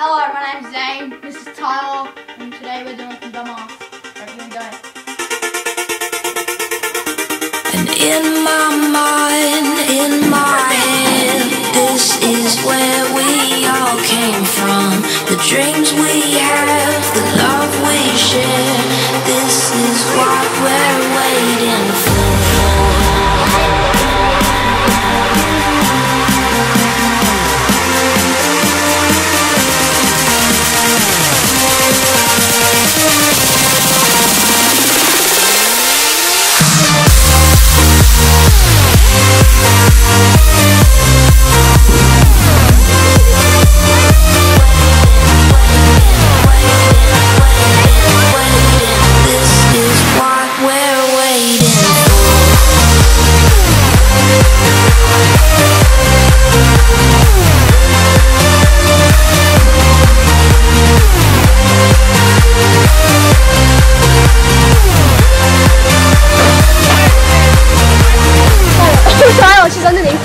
Hello, my name's Zane. This is Tyler, and today we're doing some dumbass. And in my mind, in my head, this is where we all came from. The dreams we have,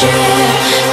share